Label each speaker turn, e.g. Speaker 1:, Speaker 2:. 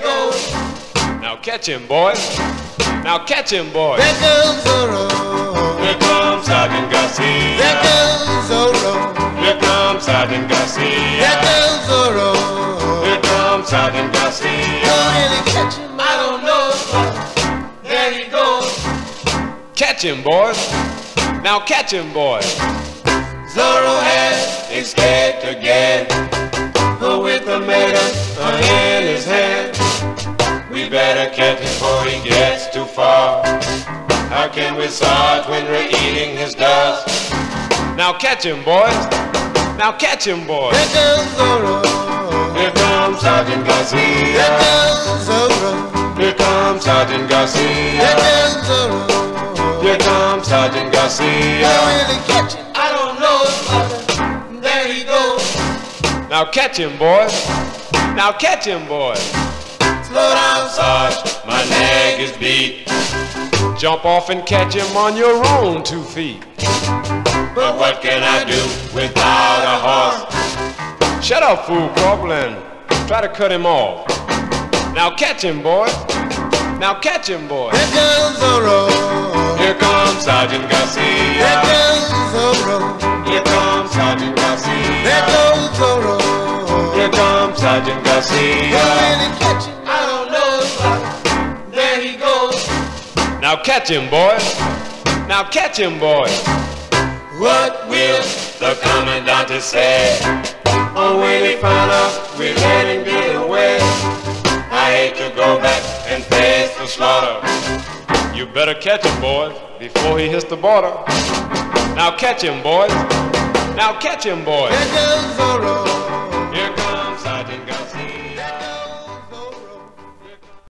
Speaker 1: goes.
Speaker 2: Now catch him, boys. Now catch him, boys.
Speaker 1: There goes Zorro.
Speaker 2: Here comes Sergeant Garcia.
Speaker 1: There goes Zorro.
Speaker 2: Here comes Sergeant Garcia.
Speaker 1: There goes Zorro.
Speaker 2: Here comes Sergeant
Speaker 1: Don't
Speaker 2: Garcia.
Speaker 1: really catch him, I don't know, but there he goes.
Speaker 2: Catch him, boys. Now catch him, boys.
Speaker 1: Zorro has escaped again,
Speaker 2: Better catch him before he gets too far. How can we sarge when we're eating his dust? Now catch him, boys. Now catch him, boys.
Speaker 1: There goes Zorro.
Speaker 2: Here comes Sergeant Garcia.
Speaker 1: goes Zorro.
Speaker 2: Here comes Sergeant Garcia.
Speaker 1: goes Zorro.
Speaker 2: Here comes Sergeant Garcia.
Speaker 1: Don't really catch him, I don't know, there he goes.
Speaker 2: Now catch him, boys. Now catch him, boys. Jump off and catch him on your own two feet. But what can I do without a horse? Shut up, fool, Corporal, try to cut him off. Now catch him, boys. Now catch him, boys.
Speaker 1: There goes Zorro.
Speaker 2: Here comes Sergeant Garcia.
Speaker 1: goes Zorro.
Speaker 2: Here comes Sergeant Garcia.
Speaker 1: goes Zorro.
Speaker 2: Here comes Sergeant Garcia.
Speaker 1: really catch him,
Speaker 2: Now catch him, boys. Now catch him, boys.
Speaker 1: What will
Speaker 2: The Commandante say.
Speaker 1: Oh, when he found out we let him get away.
Speaker 2: I hate to go back and face the slaughter. You better catch him, boys, before he hits the border. Now catch him, boys. Now catch him, boys.